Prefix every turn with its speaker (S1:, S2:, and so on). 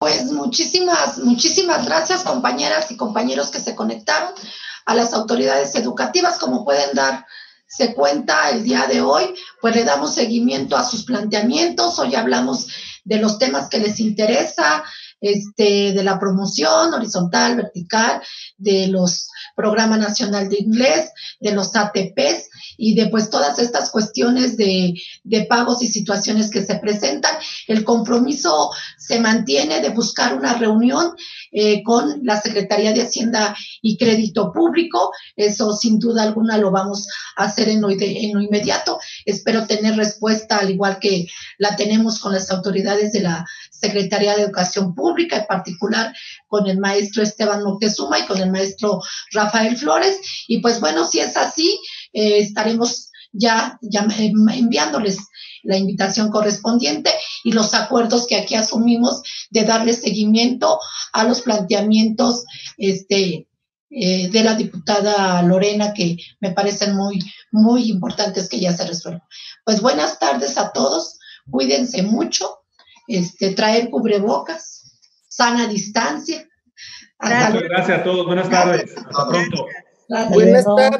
S1: Pues muchísimas, muchísimas gracias compañeras y compañeros que se conectaron a las autoridades educativas. Como pueden darse cuenta el día de hoy, pues le damos seguimiento a sus planteamientos. Hoy hablamos de los temas que les interesa, este, de la promoción horizontal, vertical, de los Programa Nacional de Inglés, de los ATPs y de pues todas estas cuestiones de, de pagos y situaciones que se presentan. El compromiso se mantiene de buscar una reunión eh, con la Secretaría de Hacienda y Crédito Público. Eso sin duda alguna lo vamos a hacer en lo, en lo inmediato. Espero tener respuesta al igual que la tenemos con las autoridades de la Secretaría de Educación Pública, en particular con el maestro Esteban Moctezuma y con el maestro Rafael Flores. Y pues bueno, si es así, eh, estaremos ya, ya enviándoles la invitación correspondiente y los acuerdos que aquí asumimos de darle seguimiento a los planteamientos este, eh, de la diputada Lorena que me parecen muy, muy importantes que ya se resuelvan. Pues buenas tardes a todos, cuídense mucho, este, traer cubrebocas, sana distancia.
S2: Gracias, gracias a todos, buenas tardes, hasta pronto.
S3: Buenas tardes.